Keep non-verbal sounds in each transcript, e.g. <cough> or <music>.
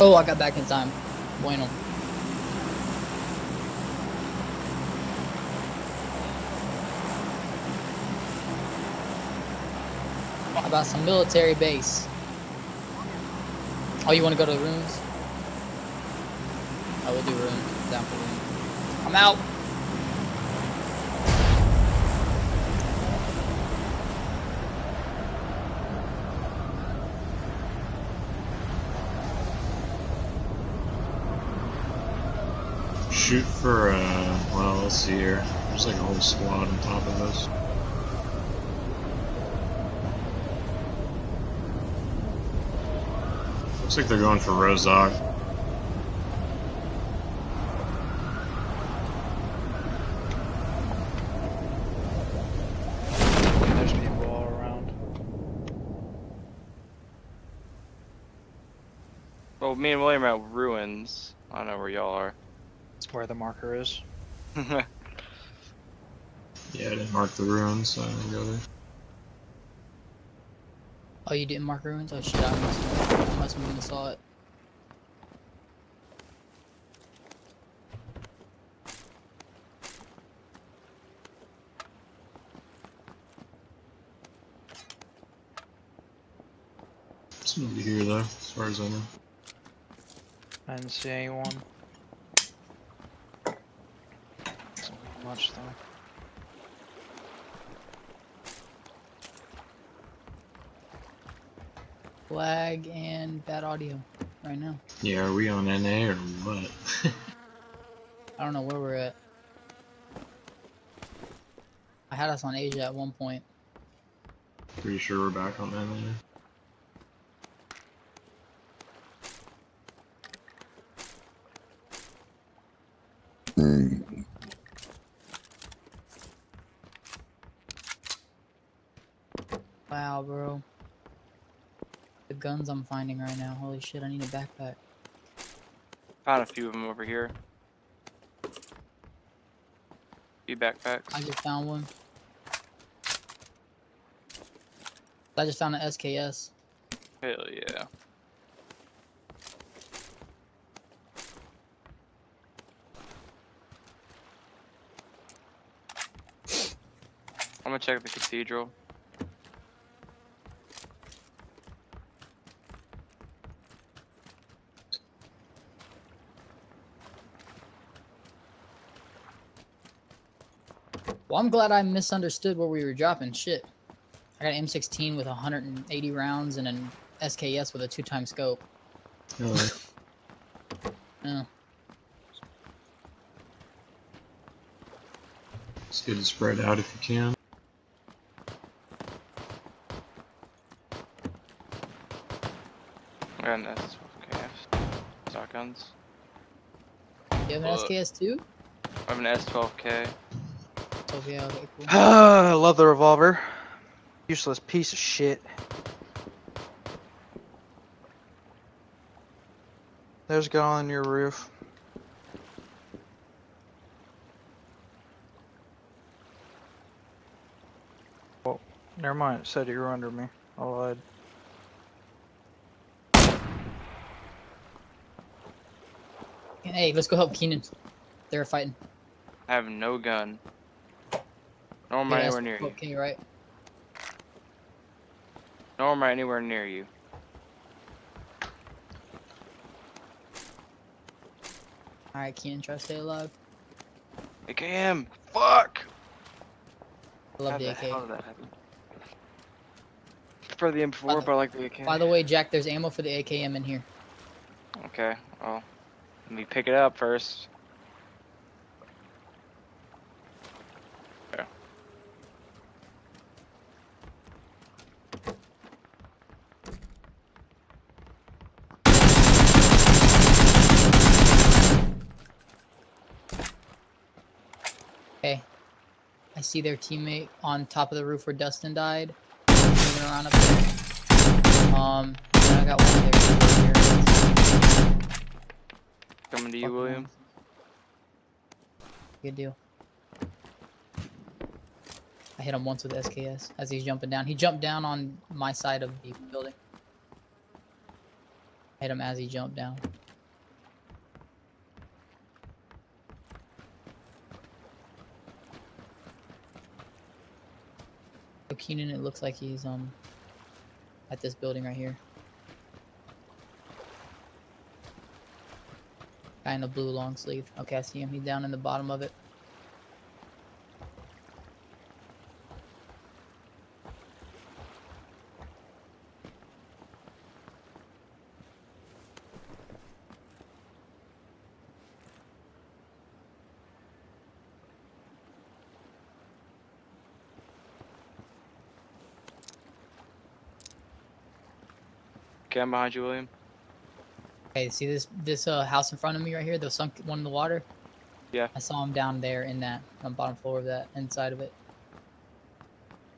Oh, I got back in time. Bueno. About some military base? Oh, you want to go to the ruins? I will do ruins. Down for. I'm out. Shoot for, uh, well, let's see here. There's like a whole squad on top of us. Looks like they're going for Rozhok. There's people all around. Well, me and William are at ruins. I don't know where y'all are. Where the marker is. <laughs> Yeah, I didn't mark the ruins, so I didn't go there. Oh, you didn't mark ruins? Oh shit, I must have, I must have saw it. There's nobody here though, as far as I know. I didn't see anyone. Doesn't look much though. Lag and bad audio right now. Yeah, are we on NA or what? <laughs> I don't know where we're at. I had us on Asia at one point. Pretty sure we're back on NA. Wow, bro. The guns I'm finding right now. Holy shit, I need a backpack. Found a few of them over here. Few backpacks. I just found one. I just found an SKS. Hell yeah. I'm gonna check the cathedral. Well, I'm glad I misunderstood where we were dropping. Shit. I got an M16 with 180 rounds and an SKS with a two-time scope. Oh, <laughs> Yeah. it's good to spread out if you can. I got an S12K shotguns. You have an Well, SKS too? I have an S12K. Oh yeah, okay, cool. <sighs> I love the revolver. Useless piece of shit. There's a guy on your roof. Oh, never mind. It said you were under me. I lied. Hey, let's go help Keenan. They're fighting. I have no gun. Nor one Yeah, anywhere near you. Okay, right? Nor am I anywhere near you. Alright, Keenan, try to stay alive. AKM! Fuck! I love How the the AK. hell that happen? For the M4, the- but I like the AK. By the way, Jack, there's ammo for the AKM in here. Okay, well, let me pick it up first. See their teammate on top of the roof where Dustin died. Moving around up there. Um, I got one of their. Coming to you, Fuck William. Good deal. I hit him once with SKS as he's jumping down. He jumped down on my side of the building. I Hit him as he jumped down. Keenan, it looks like he's um at this building right here. Guy in the blue long sleeve. Okay, I see him. He's down in the bottom of it. Okay, I'm behind you, William. Okay, see this this uh house in front of me right here, the sunk one in the water? Yeah. I saw him down there in that on the bottom floor of that inside of it.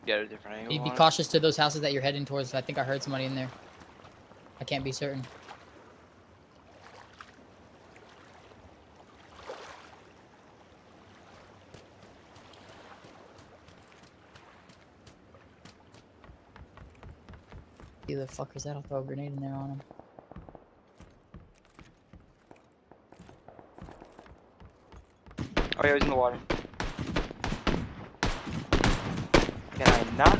Get a different angle. Be, be it. cautious to those houses that you're heading towards. I think I heard somebody in there. I can't be certain. See the fuckers that? I'll throw a grenade in there on them. Oh yeah, he's in the water. Can I not?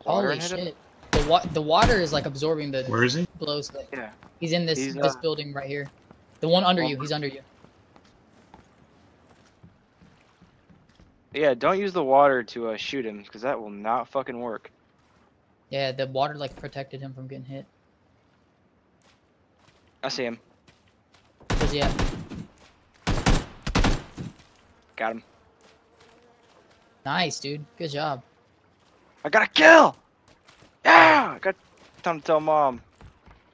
Holy and him? shit! The wa- the water is like absorbing the Where is he? blows. Yeah. He's in this He's, this uh, building right here. The one under One you. He's under you. Yeah, don't use the water to uh, shoot him, because that will not fucking work. Yeah, the water like protected him from getting hit. I see him. Where's he at? Got him. Nice, dude. Good job. I got a kill! Yeah! I got time to tell mom.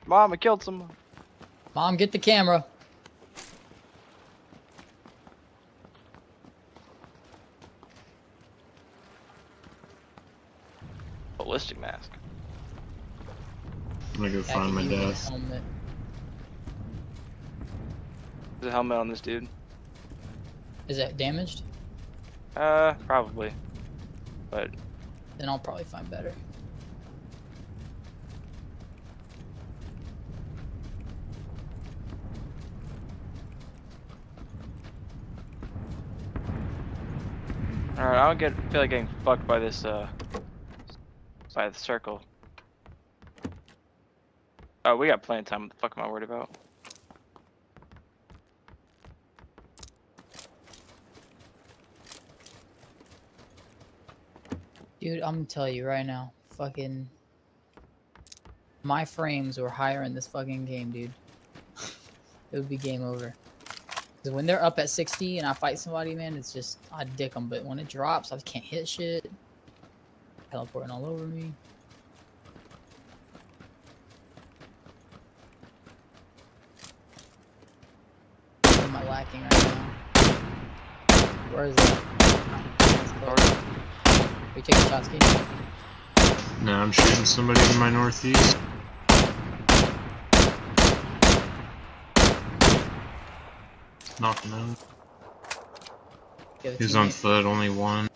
Mom, I killed someone. Mom, get the camera. Ballistic mask. I'm gonna go Yeah, I find can my use the dad. helmet. There's a helmet on this dude. Is it damaged? Uh, probably. But Then I'll probably find better. alright, I don't get feel like getting fucked by this uh by the circle. Oh, we got plenty of time. What the fuck am I worried about? Dude, I'm gonna tell you right now. Fucking. My frames were higher in this fucking game, dude. <laughs> it would be game over. Because when they're up at 60 and I fight somebody, man, it's just. I dick them. But when it drops, I can't hit shit. Teleporting all over me. What am I lacking right now? Where is go. Are you taking shots, Keith? No, I'm shooting somebody in my northeast. Knocked him out. You have a He was on foot, only one.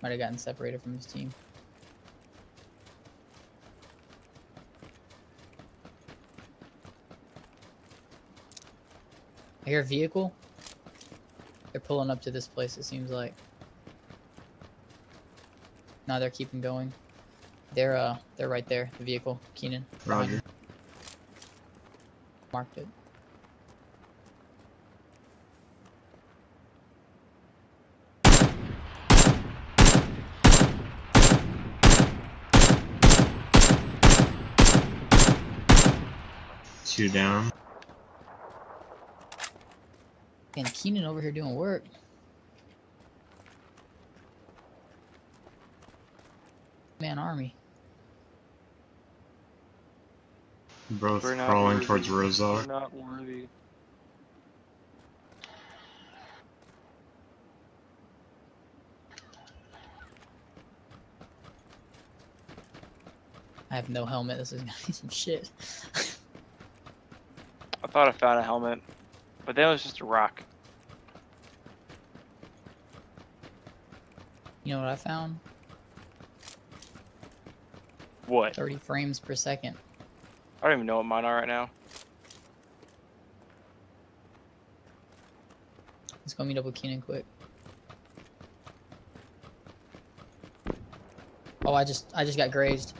Might have gotten separated from his team. I hear a vehicle. They're pulling up to this place, it seems like. No, they're keeping going. They're uh they're right there, the vehicle, Keenan. Roger. Marked it. Two down. And Keenan over here doing work. Man army. Both We're crawling worthy. towards We're Rozhok. not worthy. I have no helmet. This is gonna be some shit. I thought I found a helmet, but that was just a rock. You know what I found? What? 30 frames per second. I don't even know what mine are right now. Let's go meet up with Keenan quick. Oh, I just I just got grazed.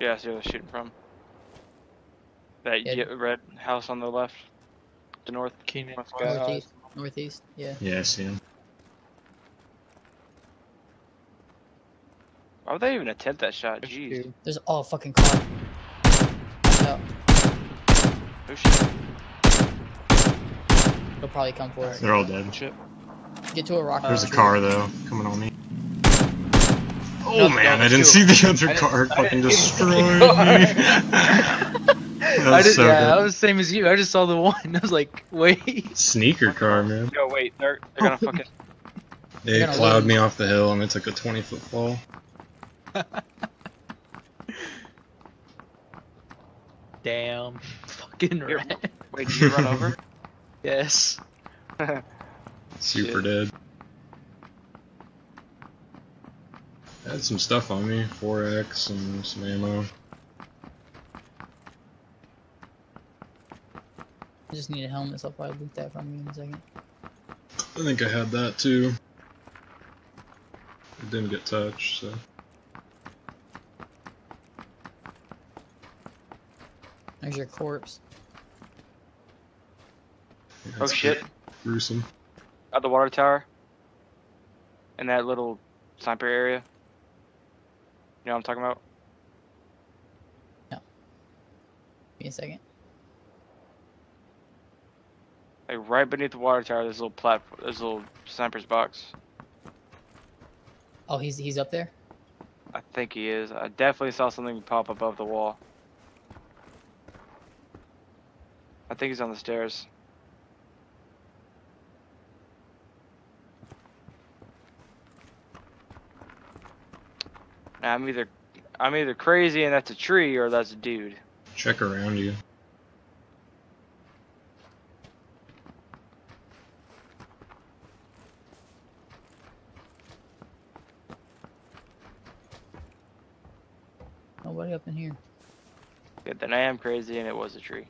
Yeah, I see where they're shooting from. That Yeah. red house on the left, the north. Keenan. Let's got go. eyes. Northeast. Northeast. Yeah. Yeah, I see him. Why would they even attempt that shot? There's Jeez. two. There's oh fucking car. Watch out. Oh shit. He'll probably come for us. They're all dead. Shit. Get to a rock. There's a car though coming on me. Oh No, man, no, I didn't two. see the other I car <laughs> fucking didn't destroy me. <laughs> That I was did, so yeah, I was the same as you. I just saw the <laughs> one. I was like, wait. Sneaker car, man. Yo, wait, they're they're gonna fucking. <laughs> They gonna plowed lose. me off the hill and I took a 20 foot fall. <laughs> Damn. Fucking Here. rat. Wait, did you run over? Yes. Super Shit. dead. I had some stuff on me, 4x and some ammo. I just need a helmet, so I'll probably loot that from you in a second. I think I had that too. It didn't get touched, so. There's your corpse. yeah, Oh shit! Gruesome. At the water tower. In that little sniper area. You know what I'm talking about? Give me a second. Like right beneath the water tower, there's a little platform. There's a little sniper's box. Oh, he's he's up there. I think he is. I definitely saw something pop above the wall. I think he's on the stairs. Now, I'm either I'm either crazy and that's a tree or that's a dude. Check around you. Nobody up in here. Good, then I am crazy and it was a tree.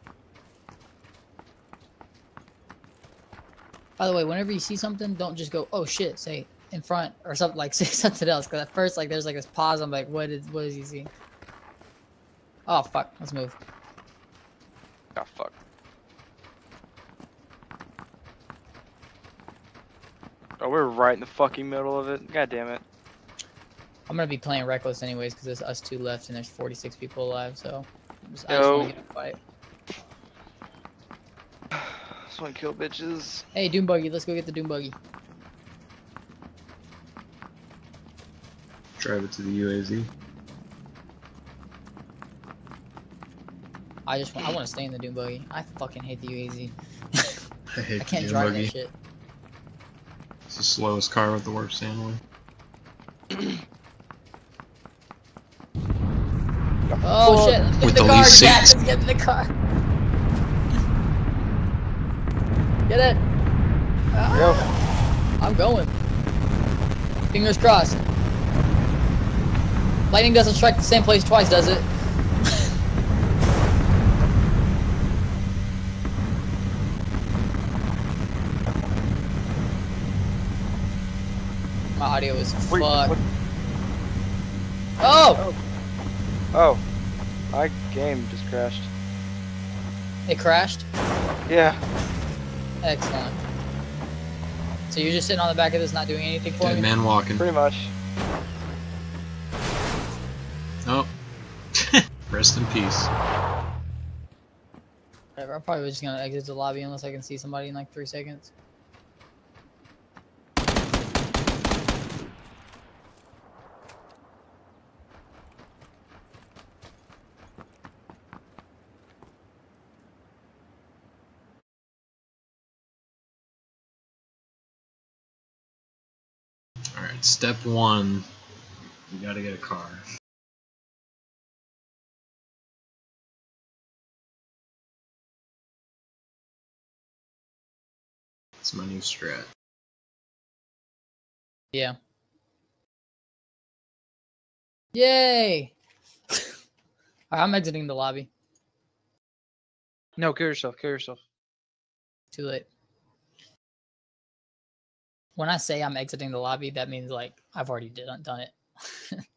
By the way, whenever you see something, don't just go, "Oh shit!" Say in front or something like <laughs> say something else. Because at first, like there's like this pause. I'm like, "What is what is he seeing?" Oh fuck! Let's move. Oh fuck. Oh, we're right in the fucking middle of it. God damn it. I'm gonna be playing reckless anyways because there's us two left and there's 46 people alive. So just, I just want Yo. to get a fight. Just want to kill bitches. Hey, Doom buggy, let's go get the Doom buggy. Drive it to the UAZ. I just want, I want to stay in the Doom buggy. I fucking hate the UAZ. I hate <laughs> I can't the drive buggy. that shit. It's the slowest car with the worst handling. <clears throat> Oh shit! Get With in the, the car, least Jack. seats. Let's get in the car. Get it. Ah, I'm going. Fingers crossed. Lightning doesn't strike the same place twice, does it? <laughs> My audio is fucked. what- Oh! Oh, my game just crashed. It crashed? Yeah. Excellent. So you're just sitting on the back of this not doing anything for Dead me? man walking. Pretty much. Oh. <laughs> Rest in peace. Whatever, I'm probably just gonna exit the lobby unless I can see somebody in like three seconds. Alright, step one. You gotta get a car. It's my new strat. Yeah. Yay! <laughs> I'm exiting the lobby. No, kill yourself. Kill yourself. Too late. When I say I'm exiting the lobby, that means like I've already done done it. <laughs>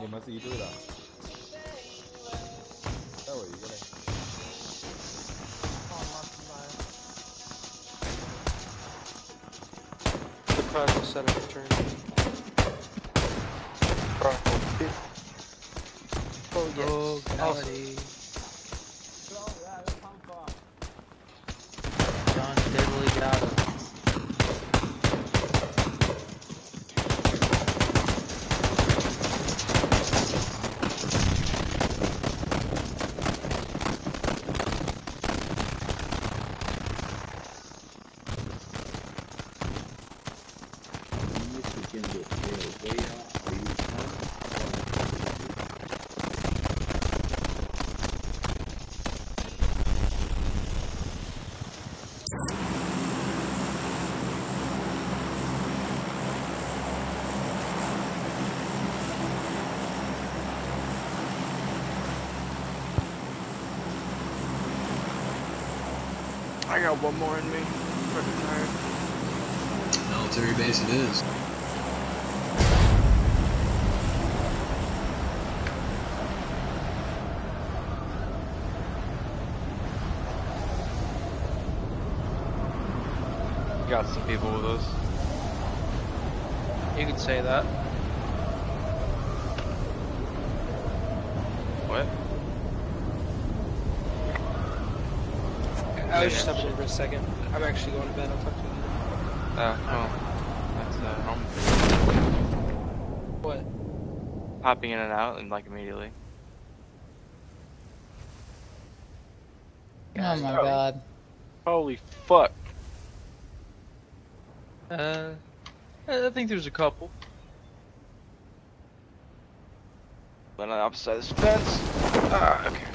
Ni más seguido da. Ah oui, voilà. The prodigal set of return. Oh yes. Oh, I got one more in me. Fucking tired. Military base it is. Got some people with us. You could say that. What? I was just stepping in for a second. I'm actually going to bed. I'll talk to you later. Uh, well, that's uh, home. What? Popping in and out and like immediately. Oh my god. Holy fuck. Uh, I think there's a couple. Went on the opposite side of this fence. Ah, okay.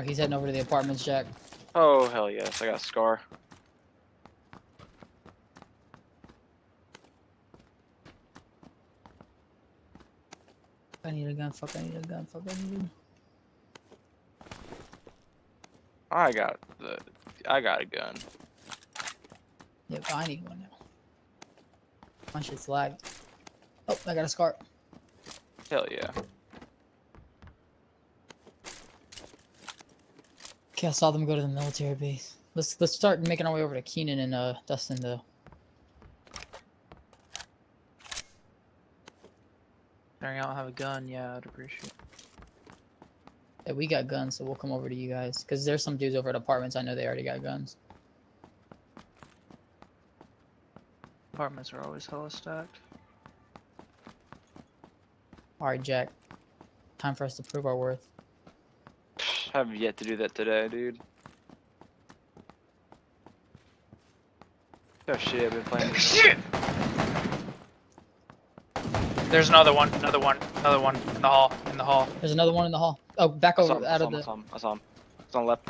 Alright, he's heading over to the apartments, Jack. Oh, hell yes. I got a scar. I need a gun, fuck, I need a gun, fuck, I need a I got the. I got a gun. Yep, I need one now. My shit's lagged. Oh, I got a scar. Hell yeah. Okay, I saw them go to the military base. Let's let's start making our way over to Keenan and uh Dustin though. I don't have a gun, yeah, I'd appreciate it. Yeah, we got guns, so we'll come over to you guys. Cause there's some dudes over at apartments. I know they already got guns. Apartments are always hella stacked. All right, Jack. Time for us to prove our worth. I have yet to do that today, dude. Oh shit, I've been playing this. Shit! There's another one, another one, another one in the hall, in the hall. There's another one in the hall. Oh, back over him, out of him, I saw him, I saw him. It's on the left.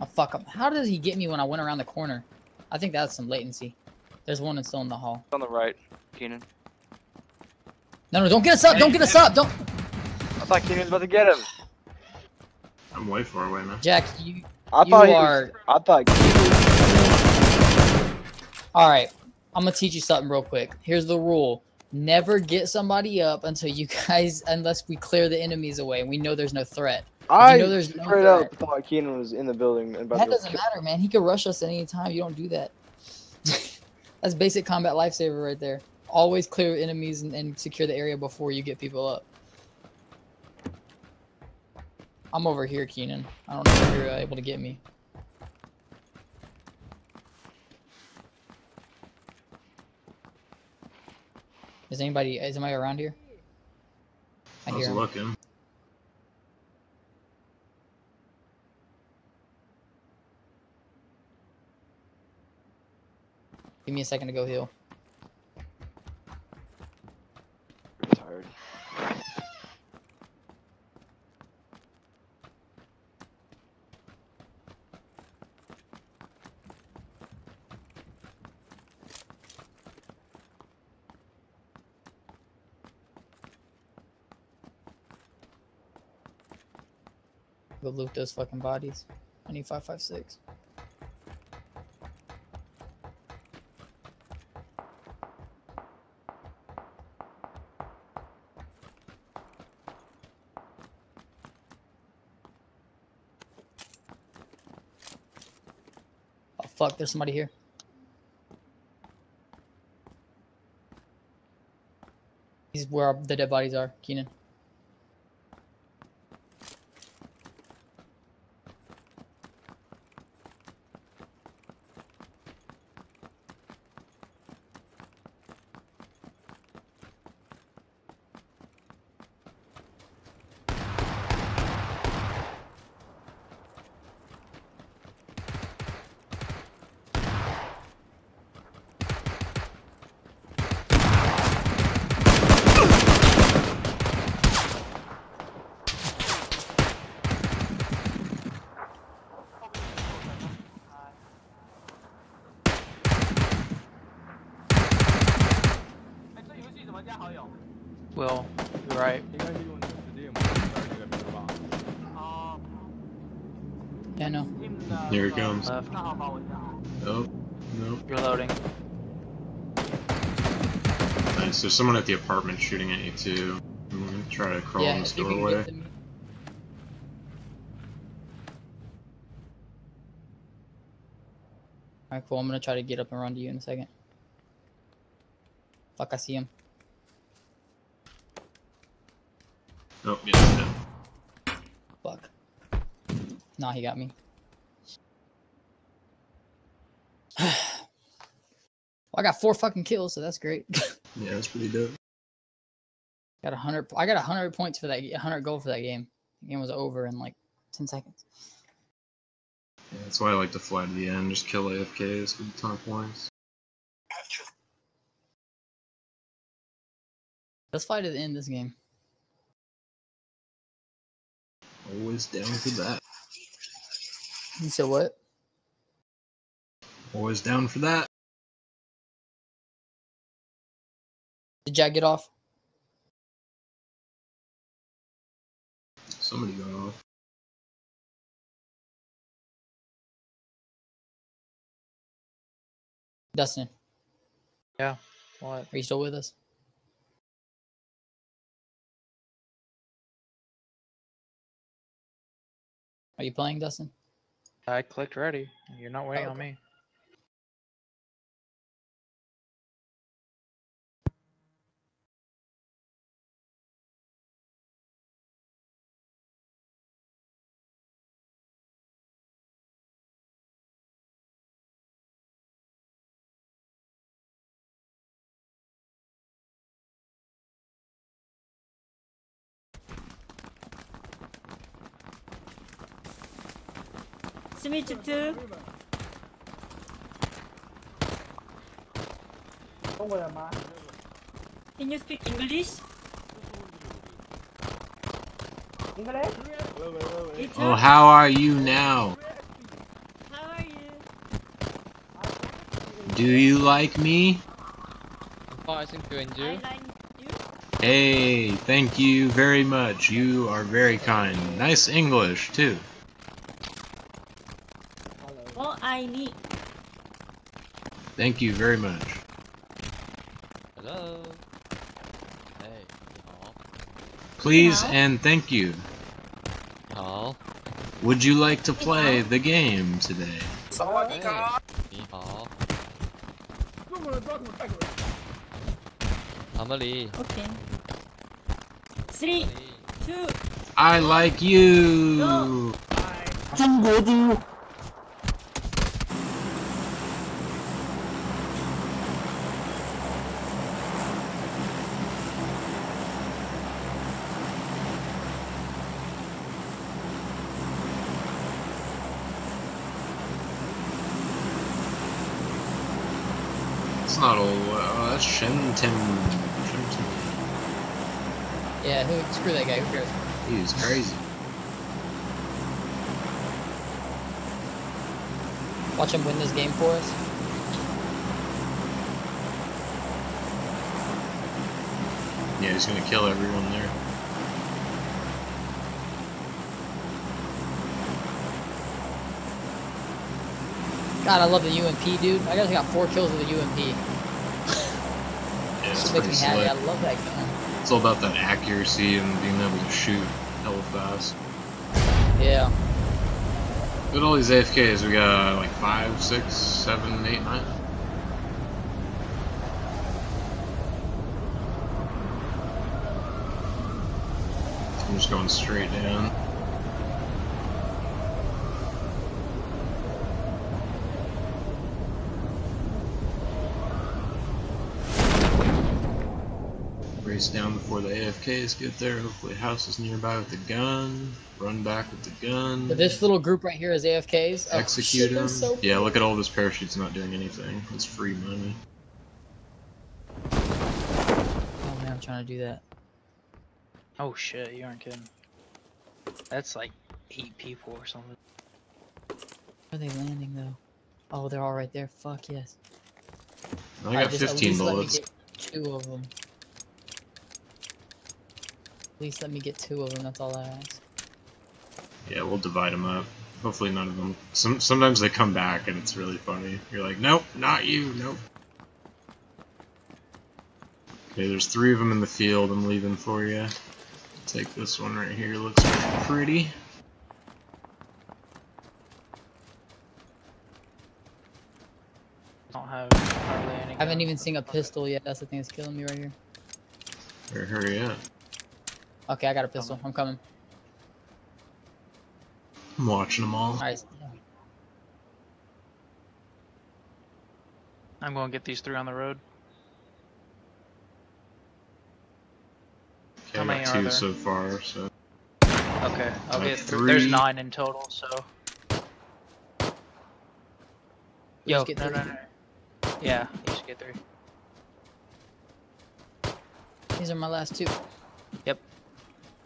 Oh fuck him. How does he get me when I went around the corner? I think that's some latency. There's one that's still in the hall. It's on the right. Keenan. No, no, don't get us up! Don't get us up! Don't. I thought Keenan was about to get him. I'm way far away, man. Jack, you. I You thought he are- was, I thought Keenan All right, I'm gonna teach you something real quick. Here's the rule: never get somebody up until you <laughs> guys, unless we clear the enemies away and we know there's no threat. I know there's no straight up threat. thought Keenan was in the building and That doesn't kill- matter, man. He could rush us at any time. You don't do that. <laughs> That's basic combat lifesaver right there. Always clear enemies and, and secure the area before you get people up. I'm over here, Keenan. I don't know if you're uh, able to get me. Is anybody is anybody around here? I I was looking. Give me a second to go heal. Tired. Go loot those fucking bodies. I need 556. Oh fuck, there's somebody here. He's where the dead bodies are, Keenan. Will, you're right. Yeah, I know. Here it comes. Left. Oh, nope. You're loading. Nice. There's someone at the apartment shooting at you too. I'm gonna try to crawl yeah, in this if you can doorway. get. Alright, cool. I'm gonna try to get up and run to you in a second. Fuck, I see him. Oh, yeah, he's dead. Fuck. Nah, he got me. <sighs> well, I got four fucking kills, so that's great. <laughs> Yeah, that's pretty dope. Got a hundred. I got a hundred points for that. A hundred gold for that game. The game was over in like ten seconds. Yeah, that's why I like to fly to the end, just kill AFKs with a ton of points. Let's fly to the end this game. Always down for that. You said what? Always down for that. Did Jack get off? Somebody got off. Dustin, Yeah. What? are you still with us? Are you playing, Dustin? I clicked ready. You're not waiting on okay. me. Simi çıktı. Can you speak English? English? Oh, how are you now? How are you? Do you like me? Fine, thank you, and I like you. Hey, thank you very much. You are very kind. Nice English, too. What I need. Thank you very much. Hello. Hey. Paul. Please Hello. and thank you. Paul. Would you like to play the game today? Amelie. Okay. Three, two. I like you. Go. Shenton. Yeah, who? Screw that guy. Who cares? He's crazy. Watch him win this game for us. Yeah, he's gonna kill everyone there. God, I love the UMP, dude. I just got four kills with the UMP. It pretty slick. I love that gun. It's all about that accuracy and being able to shoot hella fast. Yeah. Look at all these AFKs. We got like five, six, seven, eight, nine. I'm just going straight down. Race down before the AFKs get there. Hopefully, house is nearby with the gun. Run back with the gun. But this little group right here is AFKs. Oh, Execute shit, they're so yeah, look at all those parachutes not doing anything. It's free money. Oh man, I'm trying to do that. Oh shit, you aren't kidding. That's like eight people or something. Where are they landing though? Oh, they're all right there. Fuck yes. I Alright, got just 15 least bullets. two of them. At least let me get two of them. That's all I ask. Yeah, we'll divide them up. Hopefully none of them. Some sometimes they come back and it's really funny. You're like, nope, not you, nope. Okay, there's three of them in the field. I'm leaving for you. Take this one right here. Looks pretty. Don't have hardly any. I haven't even seen a pistol yet. That's the thing that's killing me right here. Here, hurry up. Okay, I got a pistol. I'm coming. I'm watching them all. Alright. I'm going to get these three on the road. are two there? so far, so Okay, I'll Like get three. There's nine in total, so. Yo, get no, no, no. Yeah, you should get three. These are my last two.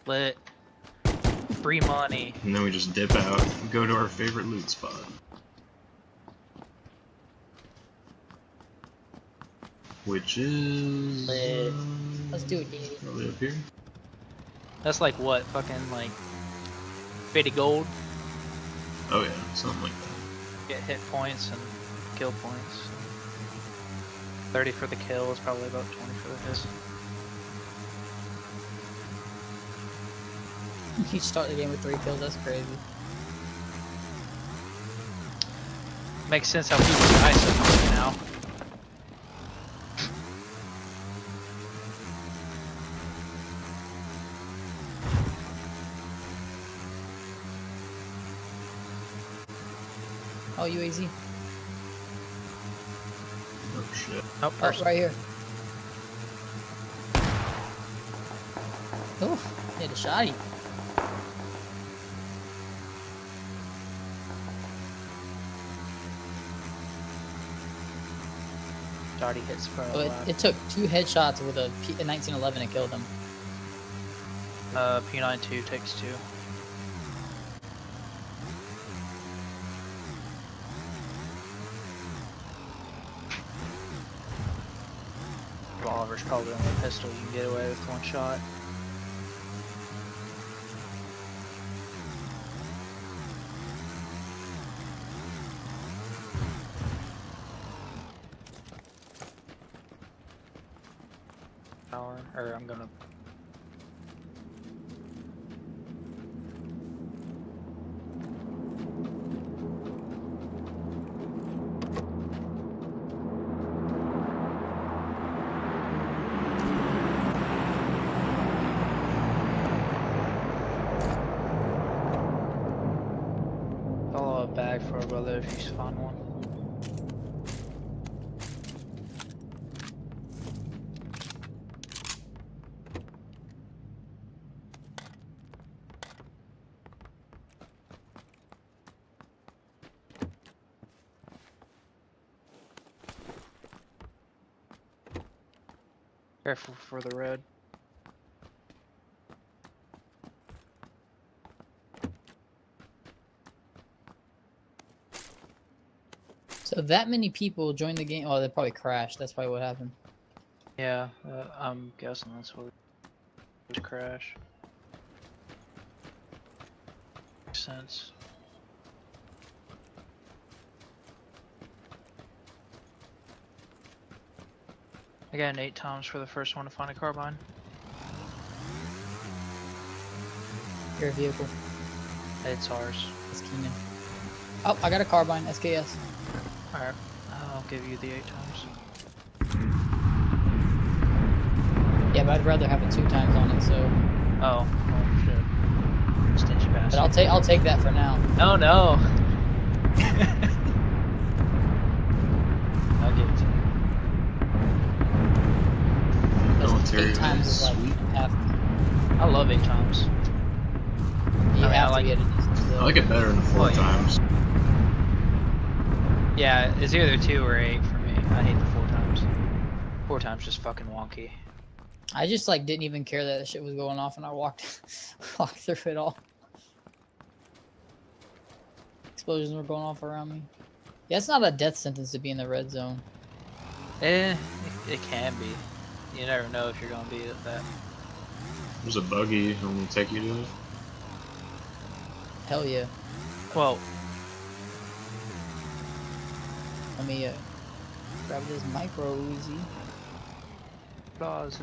Lit. Free money. and then we just dip out and go to our favorite loot spot. Which is Lit. uh, Let's do it, Daddy. Probably up here. That's like what? Fucking like 50 gold. Oh yeah, something like that. Get hit points and kill points. 30 for the kill is probably about 20 for the miss. You start the game with three kills. That's crazy. Makes sense how people die so quick now. Oh, UAZ. Oh shit. Oh, Oh, person. right here. Oh, hit a shotty. Already hits for it, it took two headshots with a, P- a 1911 to kill them. uh, P92 takes two. Revolver's probably the only pistol you can get away with one shot. Power, or I'm gonna follow a bag for a brother if you spawn one. Careful for the road. So that many people joined the game. Oh, they probably crashed. That's probably what happened. Yeah, uh, I'm guessing that's what it crash. Makes sense. I got an eight times for the first one to find a carbine. Your vehicle. It's ours. It's Keenan. Oh, I got a carbine. SKS. Alright, I'll give you the eight times. Yeah, but I'd rather have it two times on it. So, Oh, oh shit. Stingy bastard. but I'll take I'll take that for now. Oh no! <laughs> I'll give it to you. Eight times is like sweet. half. I love eight times. You I have like a decent I like it better than four Oh, yeah. times. Yeah, it's either two or eight for me. I hate the four times. Four times just fucking wonky. I just like didn't even care that shit was going off, and I walked <laughs> walked through it all. Explosions were going off around me. Yeah, it's not a death sentence to be in the red zone. Eh, it, it can be. You never know if you're gonna be at that. There's a buggy. I'm gonna take you to it. Hell yeah. Well, Let me uh, grab this micro Uzi. applause.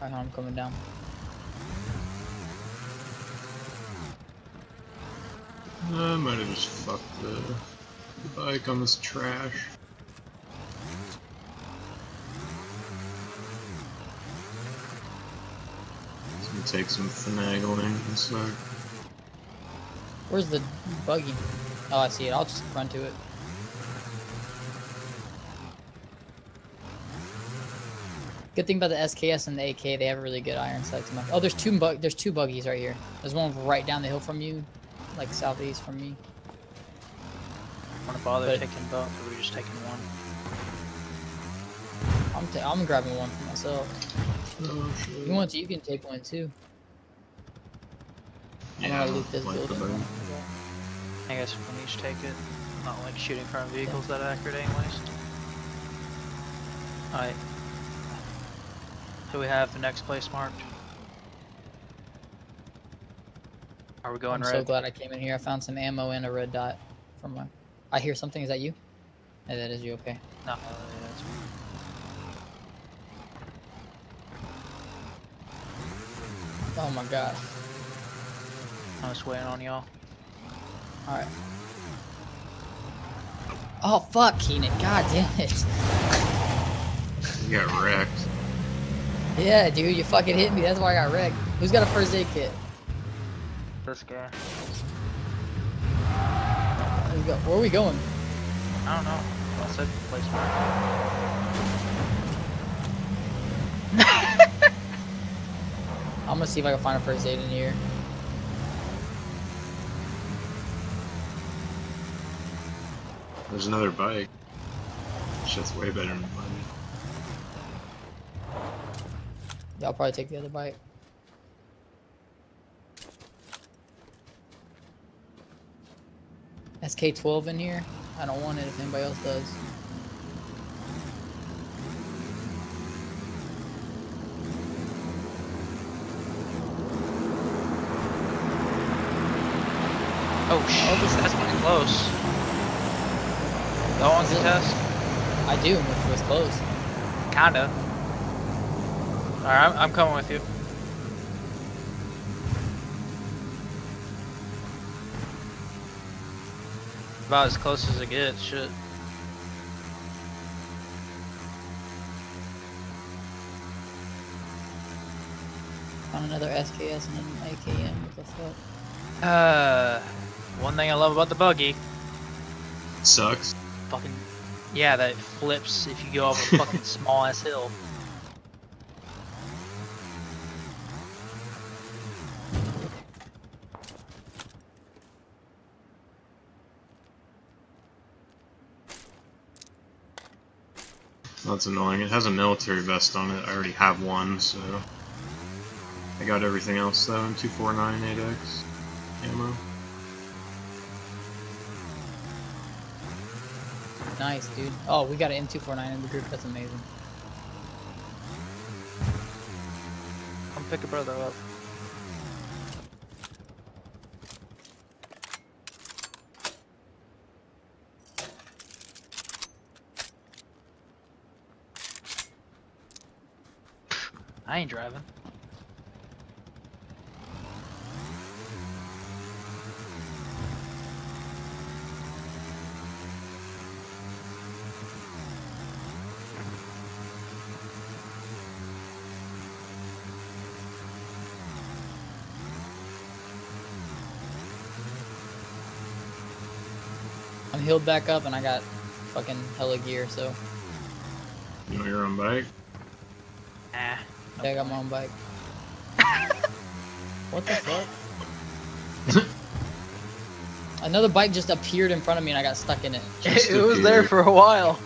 know I'm coming down. I might have just fucked the bike on this trash. Take some finagling and start. Where's the buggy? Oh, I see it. I'll just run to it. Good thing about the SKS and the AK, they have really good iron sights. Oh, there's two bug. There's two buggies right here. There's one right down the hill from you, like southeast from me. Want to bother But- taking both, or are we just taking one? I'm ta- I'm grabbing one for myself. Oh, you want to, you can take one too. I'm gonna loot this building. I guess we can each take it. Not like shooting from vehicles that accurate anyways. Alright. Do we have the next place marked? Are we going I'm red? so glad I came in here. I found some ammo and a red dot from my. I hear something. Is that you? Yeah, that is you. Okay. No, uh, yeah, that's fine. Oh my god. I'm just waiting on y'all. All right. Oh fuck, Keenan. God damn it. You got wrecked. Yeah, dude, you fucking hit me. That's why I got wrecked. Who's got a first aid kit? This guy. Let's go. Where are we going? I don't know. I said place marked. <laughs> I'm gonna see if I can find a first aid in here. There's another bike. Shit's way better than mine. Yeah, I'll probably take the other bike. SK12 in here? I don't want it if anybody else does. Oh shit, that's pretty close. That one's a test? I do, which was close. Kinda. Alright, I'm, I'm coming with you. About as close as it gets, shit. Found another SKS and an AKM. What the fuck? Uh, one thing I love about the buggy, Sucks. fucking, yeah, that flips if you go up a fucking <laughs> small ass hill. That's annoying. It has a military vest on it. I already have one, so. I got everything else though in 249 8x ammo. Nice, dude. Oh, we got an M249 in the group. That's amazing. Come pick a brother up. I ain't driving. Healed back up and I got fucking hella gear, so You know your own bike? Ah. yeah, I got my own bike. <laughs> what the fuck? <laughs> Another bike just appeared in front of me and I got stuck in it. Just <laughs> it was there for a while.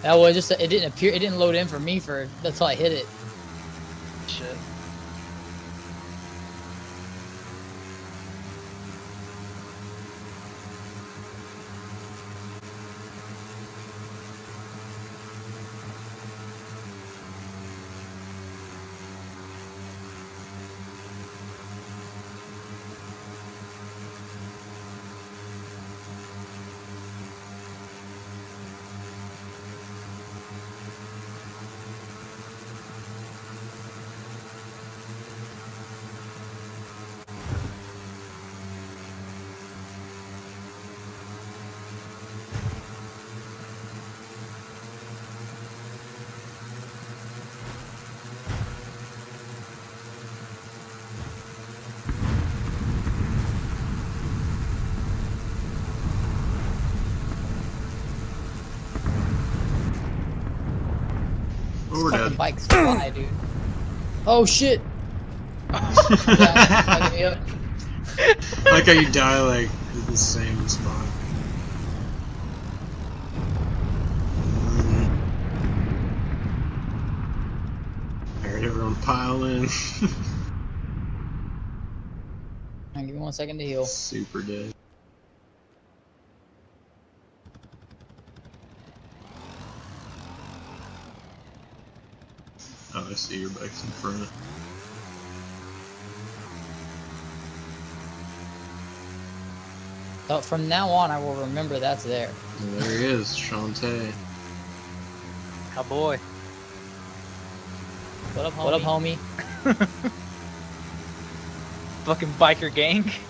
That was just it didn't appear it didn't load in for me for that's how I hit it. Shit. Bikes fly, dude. Oh shit! Yeah, fucking me up. I like how you die like the same spot. Mm. Alright, everyone pile in. Alright, <laughs> give me one second to heal. Super dead. See your bike's in front. So from now on, I will remember that's there. And there he is, Shantae. Oh boy. What up, homie? What up, homie? Fucking biker gang. <laughs>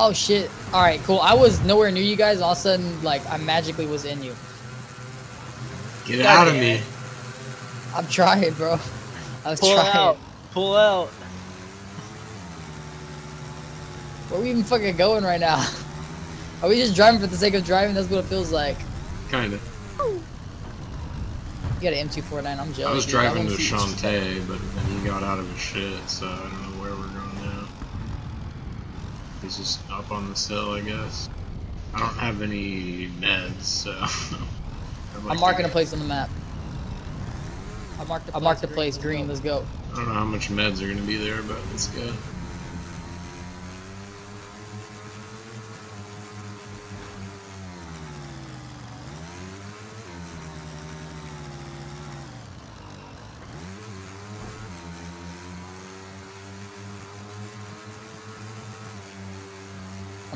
Oh shit! All right, cool. I was nowhere near you guys. All of a sudden, like I magically was in you. Get out of Yeah. me! I'm trying, bro. I was Pull trying. out. Pull out. Where are we even fucking going right now? <laughs> Are we just driving for the sake of driving? That's what it feels like. Kinda. You got an M249. I'm jealous. I was driving wanna to Shantae, but then he got out of his shit, so I don't know where we're going now. He's just up on this hill, I guess. I don't have any meds, so. <laughs> I'd like I'm marking a place on the map. I marked the I marked the place green. Let's go. I don't know how much meds are gonna be there, but let's go.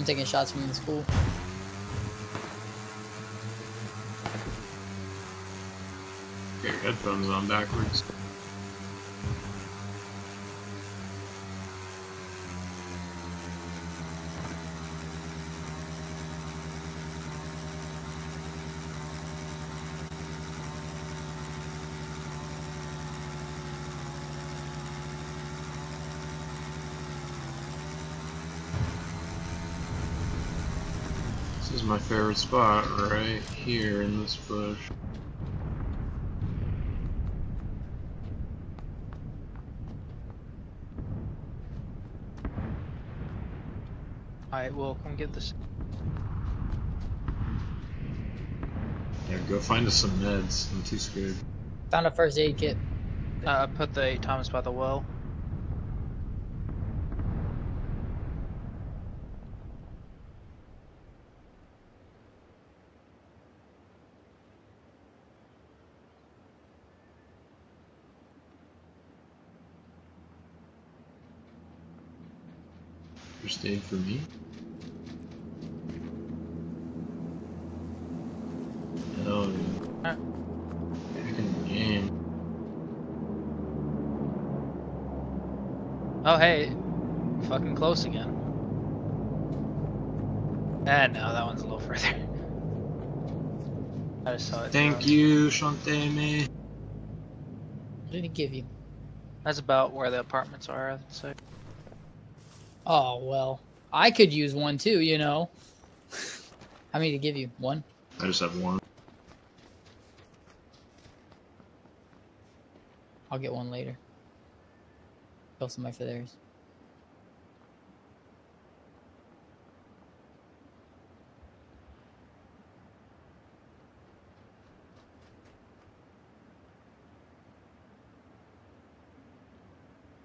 I'm taking shots from the school. Get your headphones on backwards. This is my favorite spot, right here in this bush. Alright, well, come get this. Yeah, go find us some meds. I'm too scared. Found a first aid kit. Uh, put the eight times by the well. First aid for me? Hell yeah. Huh. Back in the game. Oh, hey. Fucking close again. Ah, no, that one's a little <laughs> further. I just saw it. Thank thrown. you, Shanteme. What did he give you? That's about where the apartments are, I'd say. Oh well, I could use one too. You know. <laughs> How many to give you? One. I just have one. I'll get one later. Kill somebody for theirs.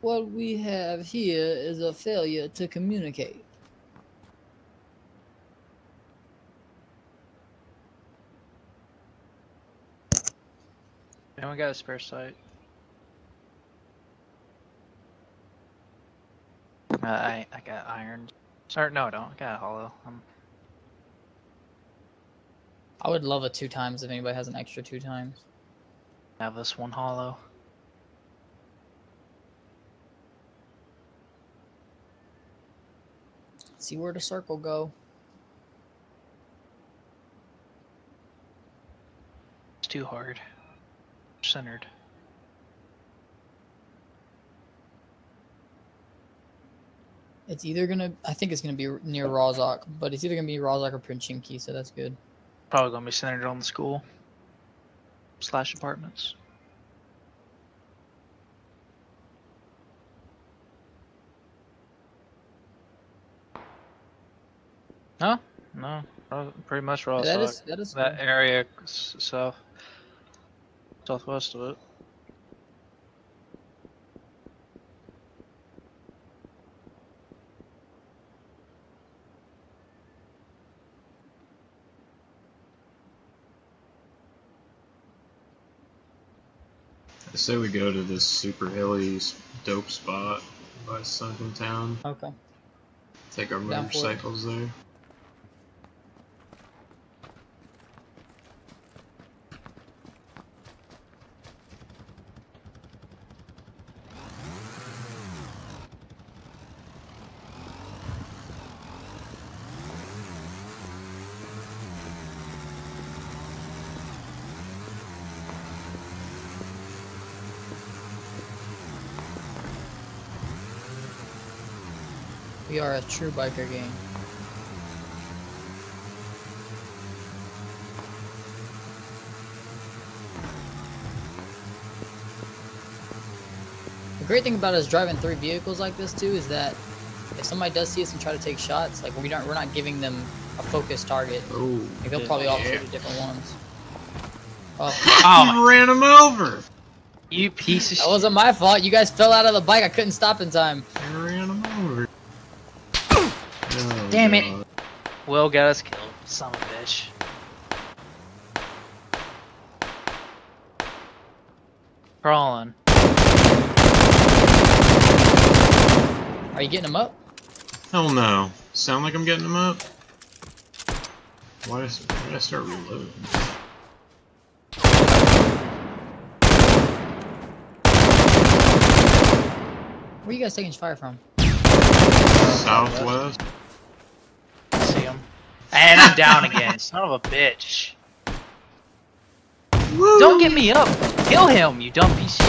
What we have here is a failure to communicate. And we got a spare site. Uh, I I got iron. Or no, I don't. I got a hollow. Um, I would love a two times if anybody has an extra two times. Have this one hollow. See where the circle go. It's too hard. Centered. It's either gonna, I think it's gonna be near Rozhok, but it's either gonna be Rozhok or Pochinki, so that's good. Probably gonna be centered on the school. slash apartments. No, no, pretty much that that is that is that cool. area south, southwest of it. Say we go to this super hilly dope spot by Sunken Town. okay. Take our Down motorcycles there. A true biker gang. The great thing about us driving three vehicles like this too is that if somebody does see us and try to take shots, like we don't, we're not giving them a focused target. Oh, Like they'll probably all yeah. shoot at different ones. Oh, <laughs> Oh you oh. ran him over! You piece of that shit! wasn't my fault. You guys fell out of the bike. I couldn't stop in time. You ran him over. Oh, Damn it. God. Will got us killed, son of a bitch. Crawling. Are you getting them up? Hell no. Sound like I'm getting him up? Why did I, why did I start reloading? Where are you guys taking fire from? Southwest? And I'm down <laughs> again, son of a bitch. Don't get me up! Kill him, you dumb piece of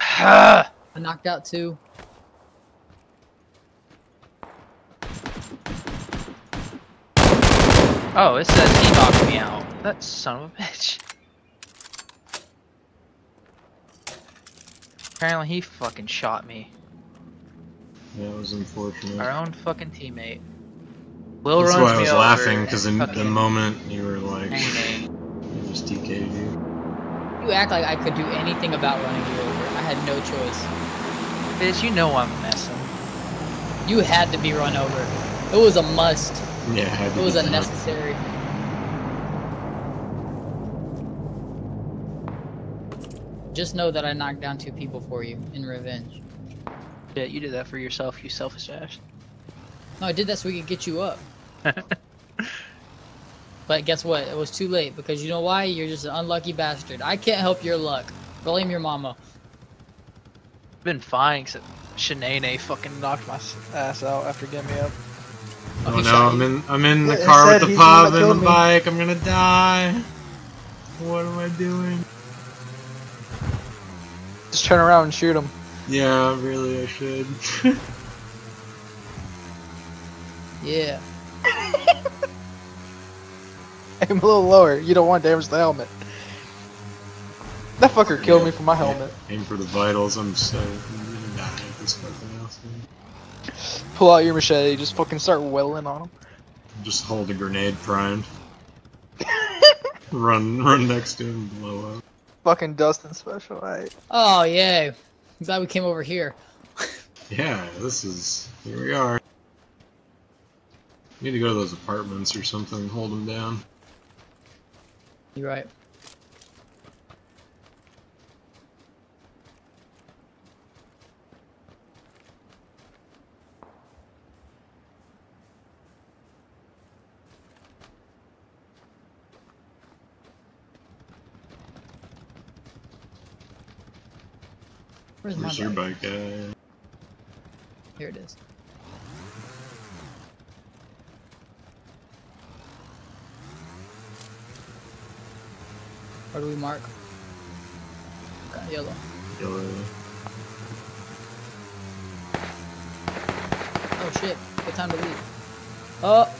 <sighs> I knocked out two. oh, it says he knocked me out. That son of a bitch. Apparently he fucking shot me. Yeah, it was unfortunate. Our own fucking teammate. Will That's why I was laughing, because the, the moment you were like, bang, it just DK'd you. You act like I could do anything about running you over. I had no choice. Bitch, you know I'm messing. You had to be run over. It was a must. Yeah, it had to It was be a done. necessary. Just know that I knocked down two people for you in revenge. Yeah, you did that for yourself, you selfish ass. No, I did that so we could get you up. <laughs> But guess what? It was too late because you know why? You're just an unlucky bastard. I can't help your luck. Blame your mama. Been fine, except Shanae fucking knocked my ass out after getting me up. Oh he no, shot I'm in I'm in the It car with the he's pub and the me. bike. I'm gonna die. What am I doing? Just turn around and shoot him. Yeah, really, I should. <laughs> Yeah. <laughs> Aim a little lower. You don't want to damage the helmet. That fucker killed me for my helmet. Aim for the vitals. I'm so I'm gonna die at this fucking house. man. Pull out your machete. Just fucking start whittling on him. Just hold a grenade primed. <laughs> run, run next to him, blow up. Fucking Dustin special. Right. Oh, yay. I'm glad we came over here. Yeah, this is. Here we are. Need to go to those apartments or something. Hold them down. You're right. Where's my Where's your bike? bike at? Here it is. Where do we mark? Okay, yellow. Yellow. Oh shit. Good time to leave. Oh,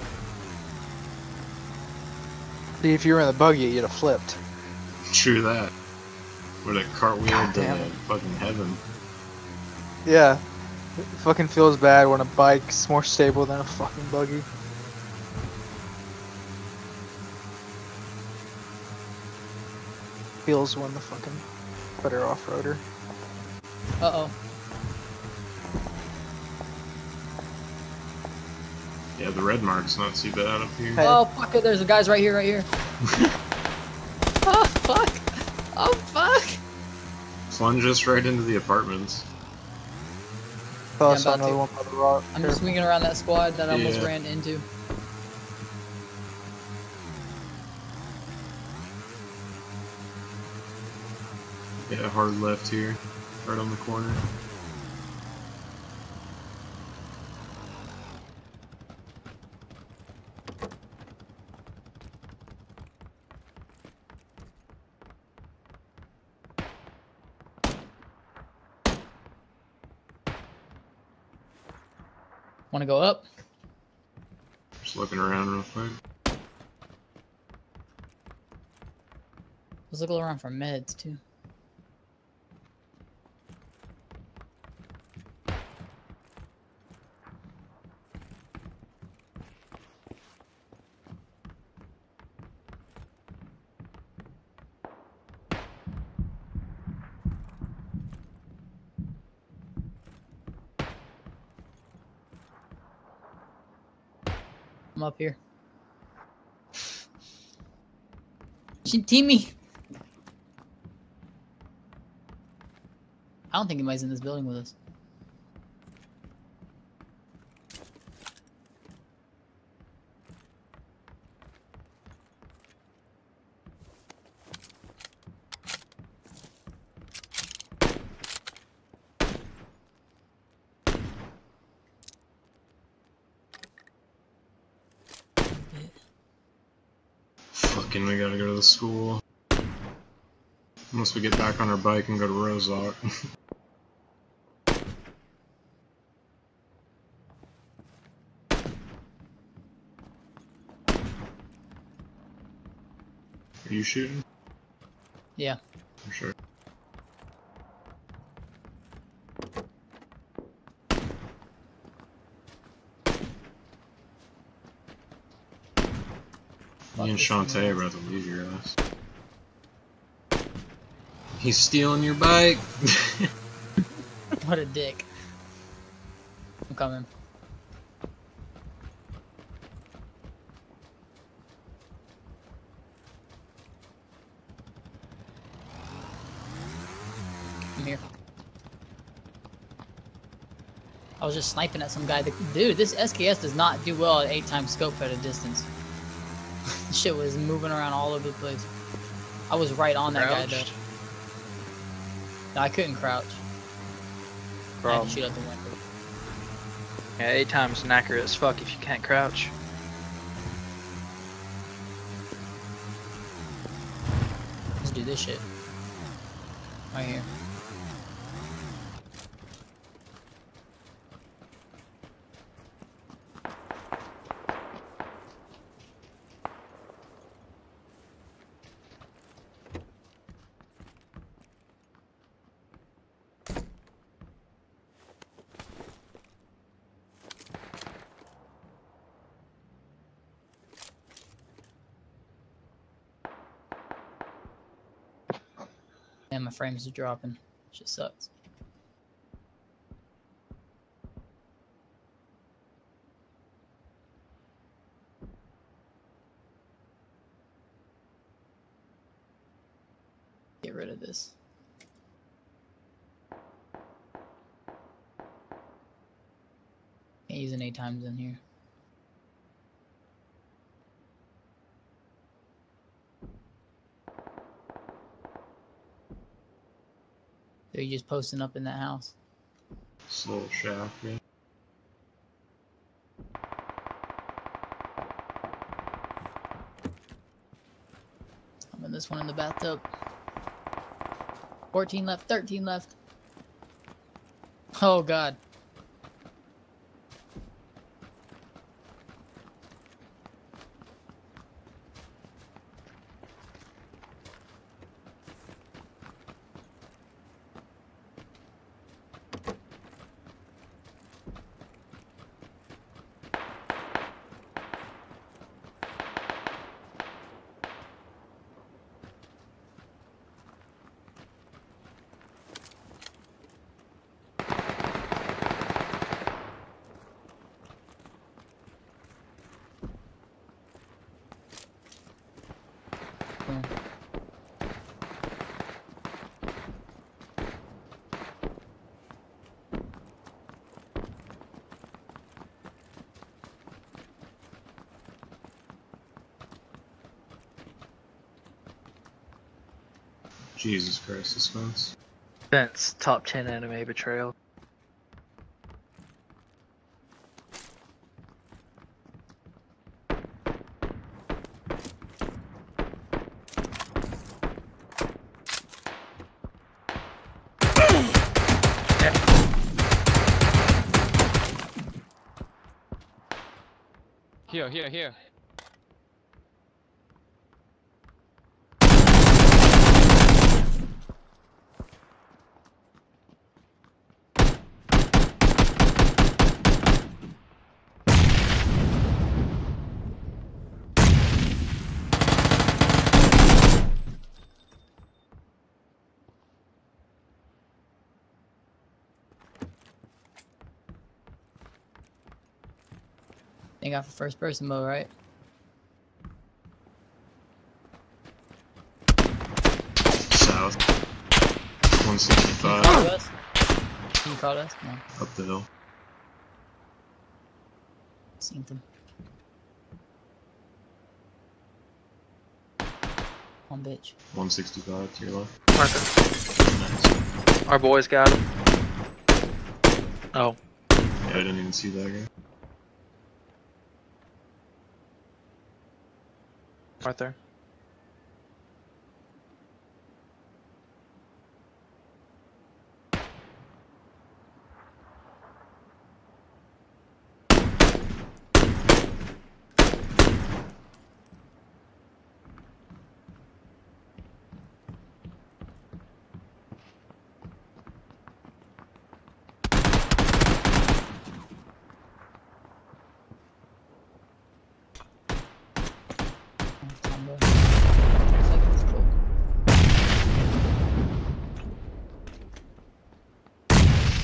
See, if you were in the buggy, you'd have flipped. True that. Would have cartwheeled God to fucking heaven. Yeah. It fucking feels bad when a bike's more stable than a fucking buggy. Feels when the fucking better off-roader. uh oh. Yeah, the red mark's not too bad up here. Hey. Oh fuck it, there's a guy's right here, right here. <laughs> oh fuck. Fuck. Plunge us right into the apartments. Thought I Yeah, I'm about to. the rock. I'm just swinging around that squad that I almost ran into. Yeah, hard left here. Right on the corner. Want to go up? Just looking around real quick. Let's look around for meds too. Up here. Me. I don't think anybody's in this building with us. Fucking, we gotta go to the school. Unless we get back on our bike and go to Rozhok. <laughs> Are you shooting? Yeah. For sure. Me and this Shantae about to leave your ass. He's stealing your bike. <laughs> What a dick. I'm coming. I'm here. I was just sniping at some guy. Dude, this SKS does not do well at 8 times scope at a distance. Shit was moving around all over the place. I was right on that guy though. No, I couldn't crouch. I had to shoot out the window. Yeah, eight times inaccurate as fuck if you can't crouch. Let's do this shit. Right here. And my frames are dropping. Shit sucks. Get rid of this. Can't use an eight times in here. They're just posting up in that house. This little shaft, yeah. I'm in this one in the bathtub. 14 left, 13 left. Oh god. Jesus Christ, this fence. Vince, top 10 anime betrayal. Here, here, here. Got for first person mode, right? South. Can you 165 call us? Can you call us? No. up the hill. Seen them. One bitch. 165 to your left. Martha, Nice. our boys got him. Oh, Yeah, I didn't even see that guy. Arthur. Combo. Looks like it's cool.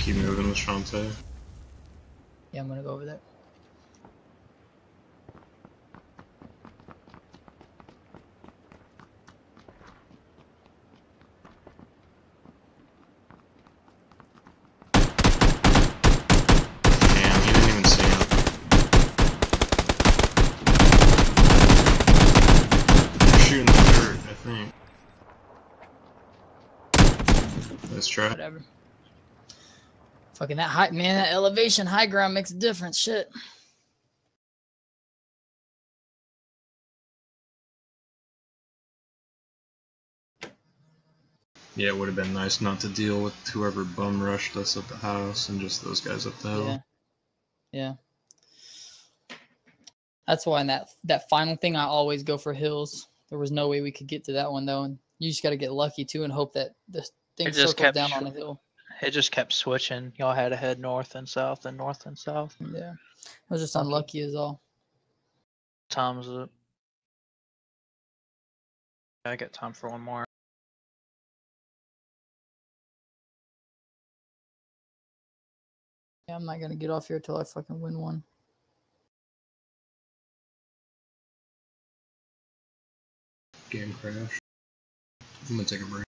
Keep moving with Shantae. Yeah, I'm gonna go over there. Damn, he didn't Fucking that high man, that elevation high ground makes a difference. Shit. Yeah, it would have been nice not to deal with whoever bum rushed us at the house and just those guys up the hill. Yeah. Yeah. That's why in that that final thing I always go for hills. There was no way we could get to that one though, and you just got to get lucky too and hope that this thing circles down sh- on the hill. It just kept switching. Y'all had to head north and south and north and south. Yeah, I was just unlucky as all. Time's up. I got time for one more. Yeah, I'm not gonna get off here till I fucking win one. Game crash. I'm gonna take a break.